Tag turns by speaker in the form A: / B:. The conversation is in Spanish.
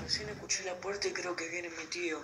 A: Recién escuché la puerta y creo que viene mi tío.